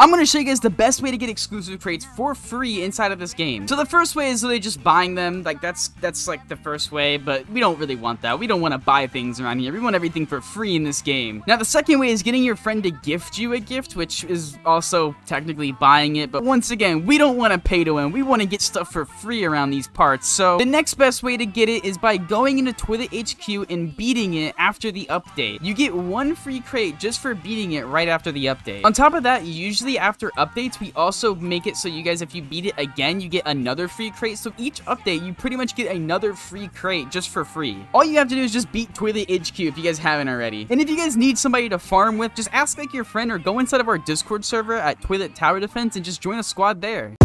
I'm going to show you guys the best way to get exclusive crates for free inside of this game. So the first way is literally just buying them. Like that's that's like the first way, but we don't really want that. We don't want to buy things around here. We want everything for free in this game. Now the second way is getting your friend to gift you a gift, which is also technically buying it. But once again, we don't want to pay to win. We want to get stuff for free around these parts. So the next best way to get it is by going into Toilet HQ and beating it after the update. You get one free crate just for beating it right after the update. On top of that, after updates, we also make it so you guys, if you beat it again, you get another free crate. So each update, you pretty much get another free crate just for free. All you have to do is just beat Toilet HQ if you guys haven't already. And if you guys need somebody to farm with, just ask like your friend or go inside of our Discord server at Toilet Tower Defense and just join a squad there.